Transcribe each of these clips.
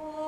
Oh.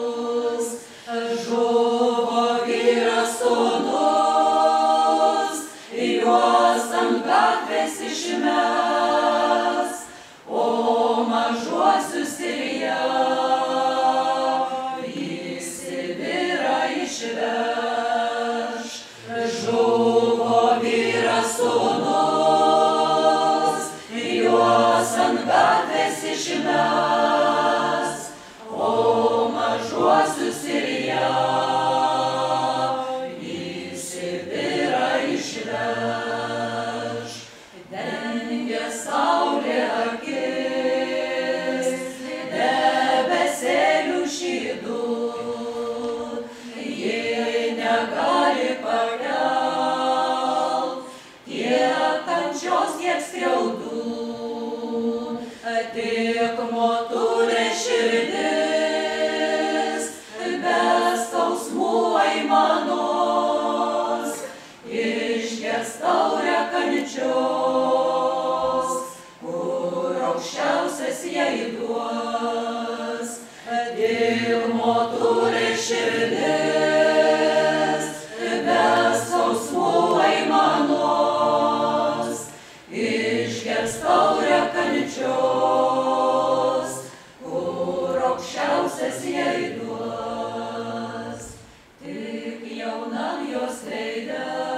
tiek skriaudų, tik motūrė širdis, be skausmų aimanos, išgės taurę kančios, kur aukščiausias jai duos. stay down.